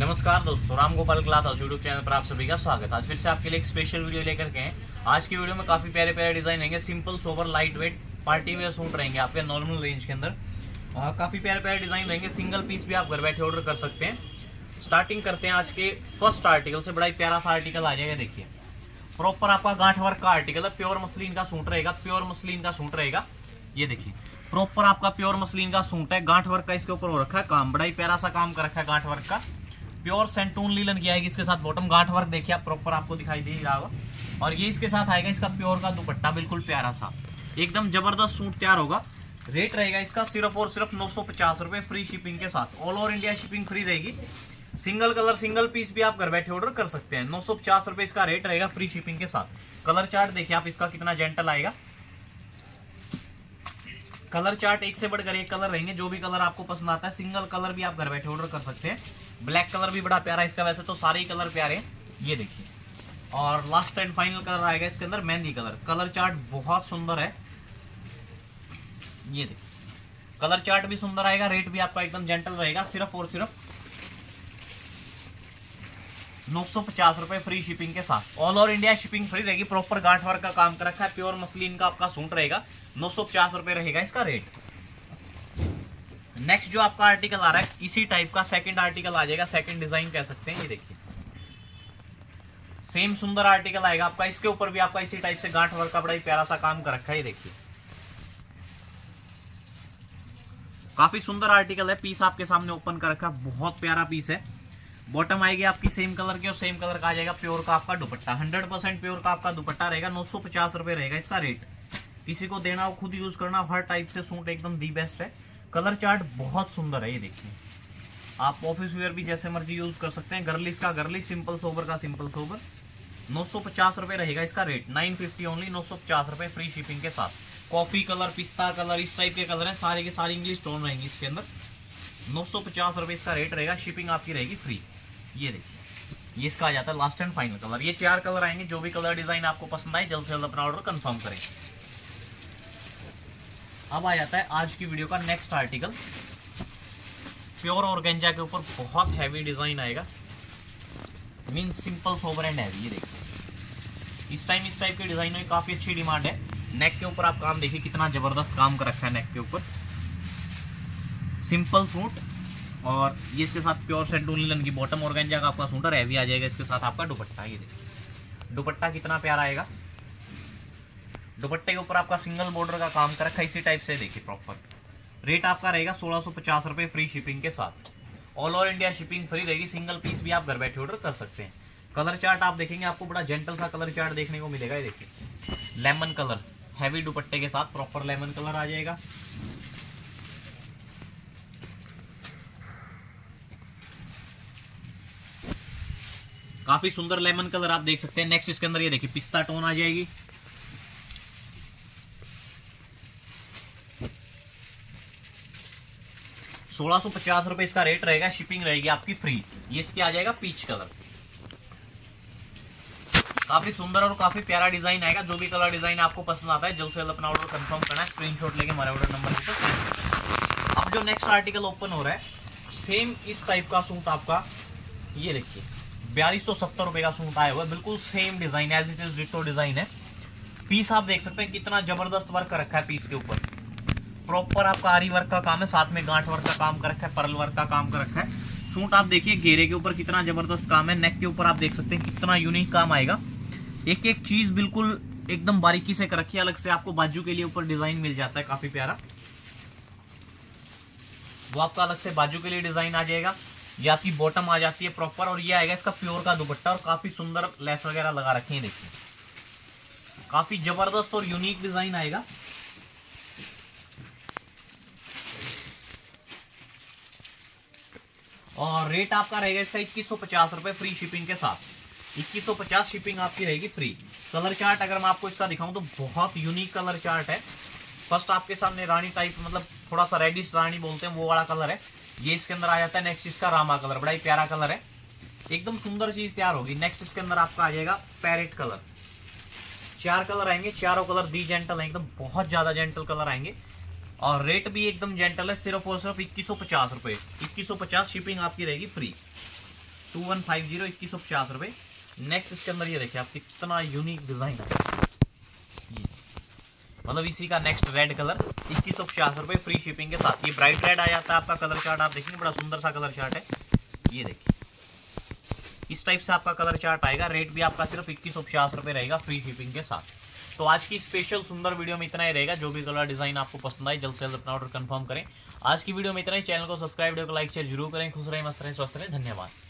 नमस्कार दोस्तों Ram Gopal cloth house YouTube channel पर आप सभी का स्वागत है। आज फिर से आपके लिए एक स्पेशल वीडियो लेकर के हैं। आज की वीडियो में काफ़ी प्यारे प्यारे डिज़ाइन रहेंगे simple sober light weight party wear suit रहेंगे आपके नॉर्मल रेंज के अंदर। आ, काफ़ी प्यारे प्यारे डिज़ाइन रहेंगे सिंगल पीस भी आप घर बैठे ऑर्डर कर सकते हैं। स्टार्टिंग करते हैं आज के फ़र्स्ट आर्टिकल से बड़ा ही प्यारा सा आर्टिकल आ जाएगा देखिए। प्रॉपर आपका गांठ वर्क का आर्टिकल है प्योर मसलिन का सूट रहेगा प्योर मसलिन का सूट रहेगा। ये देखिए प्रॉपर आपका प्योर मसलिन का सूट है गांठ वर्क का इसके ऊपर हो रखा है काम बड़ा ही प्यारा सा काम कर रखा है गांठ वर्क का। प्योर सेंटून लीलन की आएगी, इसके साथ बॉटम गांठ वर्क देखिए आप प्रॉपर आपको दिखाई दे रहा होगा। और ये इसके साथ आएगा इसका प्योर का दुपट्टा, बिल्कुल प्यारा सा। एकदम ज़बरदस्त सूट तैयार होगा। रेट रहेगा इसका सिर्फ़ और सिर्फ़ नौ सौ फ्री शिपिंग के साथ। All over India shipping free रहेगी। सिंगल कलर सिंगल पीस भी आप घर बैठे ऑर्डर कर सकते हैं। नौ इसका रेट रहेगा फ्री शिपिंग के साथ। कलर चार्ट देखिए आप इसका कितना जेंटल आएगा। कलर चार्ट एक से बढ़कर एक कलर रहेंगे। जो भी कलर आपको पसंद आता है सिंगल कलर भी आप घर बैठे ऑर्डर कर सकते हैं। ब्लैक कलर भी बड़ा प्यारा है इसका वैसे तो सारे ही कलर प्यारे ये देखिए। और लास्ट एंड फाइनल कलर आएगा इसके अंदर, मेहंदी कलर कलर चार्ट बहुत सुंदर है। ये देखिए। कलर चार्ट भी सुंदर आएगा रेट भी आपका एकदम जेंटल रहेगा, सिर्फ़ और सिर्फ़ नौ सौ पचास रुपए फ्री शिपिंग के साथ। All over India shipping free रहेगी प्रॉपर गांठ वर्क का काम कर रखा है प्योर मसलिन का आपका सूट रहेगा, नौ सौ रहेगा इसका रेट नेक्स्ट जो आपका आर्टिकल आ रहा है, इसी टाइप का सेकंड आर्टिकल आ जाएगा सेकंड डिज़ाइन कह सकते हैं, ये देखिए। सेम सुंदर आर्टिकल आएगा आपका, इसके ऊपर भी आपका इसी टाइप से गांठ वर्क का बड़ा ही प्यारा सा काम कर रखा है, ये देखिए। काफ़ी सुंदर आर्टिकल है पीस आपके सामने ओपन कर रखा, बहुत प्यारा पीस है। बॉटम आएगी आपकी सेम कलर की और सेम कलर का आ जाएगा प्योर का आपका दुपट्टा। हंड्रेड परसेंट प्योर का आपका दुपट्टा रहेगा, नौ सौ पचास रुपए रहेगा इसका रेट किसी को देना हो, खुद यूज़ करना हर टाइप से सूट एकदम दी बेस्ट है। कलर चार्ट बहुत सुंदर है, ये देखिए। आप ऑफ़िस वेयर भी जैसे मर्ज़ी यूज़ कर सकते हैं। गर्लिस का गर्ली सिंपल सोबर का सिंपल सोबर नौ सौ पचास रुपए रहेगा इसका रेट नाइन फिफ्टी ओनली नौ सौ पचास रुपए फ्री शिपिंग के साथ। कॉफ़ी कलर पिस्ता कलर इस टाइप के कलर हैं। सारे के सारे इंग्लिश टोन रहेंगे इसके अंदर। नौ सौ पचास रुपए इसका रेट रहेगा। शिपिंग आपकी रहेगी फ्री ये देखिए। ये इसका आ जाता है लास्ट एंड फाइनल कलर ये चार कलर आएँगे। जो भी कलर डिज़ाइन आपको पसंद आए, जल्द से जल्द अपना ऑर्डर कंफर्म करें। अब आ जाता है आज की वीडियो का नेक्स्ट आर्टिकल प्योर ऑर्गेंजा के ऊपर बहुत हैवी डिज़ाइन आएगा। Mean simple sober and heavy ये देखिए। इस टाइम इस टाइप के डिजाइनों की काफ़ी अच्छी डिमांड है। नेक के ऊपर आप काम देखिए, कितना ज़बरदस्त काम कर रखा है नेक के ऊपर। सिंपल सूट और ये इसके साथ प्योर सेंटून लीलन की बॉटम ऑर्गेंजा का आपका सूट और हैवी आ जाएगा। इसके साथ आपका दुपट्टा, ये देखिए। दुपट्टा कितना प्यारा आएगा। दुपट्टे के ऊपर आपका सिंगल बॉर्डर का काम कर रखा है, इसी टाइप से देखिए प्रॉपर रेट आपका रहेगा सोलह सौ पचास फ्री शिपिंग के साथ। All over India shipping free रहेगी सिंगल पीस भी आप घर बैठे ऑर्डर कर सकते हैं। कलर चार्ट आप देखेंगे, आपको बड़ा जेंटल सा कलर चार्ट देखने को मिलेगा, ये देखिए। लेमन कलर हैवी दुपट्टे के साथ प्रॉपर लेमन कलर आ जाएगा। काफ़ी सुंदर लेमन कलर आप देख सकते हैं। नेक्स्ट इसके अंदर ये देखिए, पिस्ता टोन आ जाएगी। सोलह सौ पचास रुपए इसका रेट रहेगा शिपिंग रहेगी आपकी फ्री ये इसके आ जाएगा पीच कलर काफ़ी सुंदर और काफ़ी प्यारा डिज़ाइन आएगा, जो भी कलर डिज़ाइन आपको पसंद आता है जल्द से जल्द अपना ऑर्डर कंफर्म करना है स्क्रीनशॉट लेके हमारे ऑर्डर नंबर अब जो नेक्स्ट आर्टिकल ओपन हो रहा है सेम इस टाइप का सूट आपका, ये देखिए, बयालीस सौ सत्तर रुपए का सूट आया हुआ है, बिल्कुल same design as it is ditto design है. पीस आप देख सकते हैं कितना ज़बरदस्त वर्क रखा है पीस के ऊपर. प्रॉपर आपका आरी वर्क का काम है, साथ में गांठ वर्क का काम कर रखा है परल वर्क का काम कर रखा है। सूट आप देखिए, घेरे के ऊपर कितना ज़बरदस्त काम है नेक के ऊपर आप देख सकते हैं कितना यूनिक काम आएगा। एक एक चीज़ बिल्कुल एकदम बारीकी से कर रखी है, अलग से आपको बाजू के लिए ऊपर डिज़ाइन मिल जाता है, काफ़ी प्यारा। वो आपका अलग से बाजू के लिए डिज़ाइन आ जाएगा, ये आपकी बॉटम आ जाती है प्रॉपर और ये आएगा इसका प्योर का दुपट्टा, और काफ़ी सुंदर लेस वगैरह लगा रखे हैं, देखिए। काफ़ी ज़बरदस्त और यूनिक डिज़ाइन आएगा। और रेट आपका रहेगा इसका इक्कीस सौ पचास फ्री शिपिंग के साथ। इक्कीस सौ पचास शिपिंग आपकी रहेगी फ्री कलर चार्ट अगर मैं आपको इसका दिखाऊँ तो बहुत यूनिक कलर चार्ट है। फ़र्स्ट आपके सामने रानी टाइप मतलब थोड़ा सा रेडिश रानी बोलते हैं, वो वाला कलर है। ये इसके अंदर आ जाता है नेक्स्ट इसका रामा कलर बड़ा ही प्यारा कलर है। एकदम सुंदर चीज़ तैयार होगी। नेक्स्ट इसके अंदर आपका आ जाएगा पैरेट कलर चार कलर आएँगे, चारों कलर दी जेंटल है, एकदम बहुत ज़्यादा जेंटल कलर आएँगे। और रेट भी एकदम जेंटल है, सिर्फ़ और सिर्फ़ इक्कीस सौ पचास रुपए। इक्कीस सौ पचास शिपिंग आपकी रहेगी free two one five zero इक्कीस सौ पचास रुपए। नेक्स्ट इसके अंदर ये देखिए, आप कितना यूनिक डिज़ाइन है। मतलब इसी का नेक्स्ट रेड कलर इक्कीस सौ पचास रुपए फ्री शिपिंग के साथ। ये ब्राइट रेड आ जाता है आपका कलर चार्ट आप देखेंगे, बड़ा सुंदर सा कलर चार्ट है। ये देखिए। इस टाइप से आपका कलर चार्ट आएगा रेट भी आपका सिर्फ़ इक्कीस सौ पचास रुपए रहेगा फ्री शिपिंग के साथ। तो आज की स्पेशल सुंदर वीडियो में इतना ही रहेगा। जो भी कलर डिज़ाइन आपको पसंद आए जल्द से जल्द अपना ऑर्डर कंफर्म करें। आज की वीडियो में इतना ही। चैनल को सब्सक्राइब वीडियो को लाइक शेयर ज़रूर करें। खुश रहें, मस्त रहें, स्वस्थ रहें। धन्यवाद।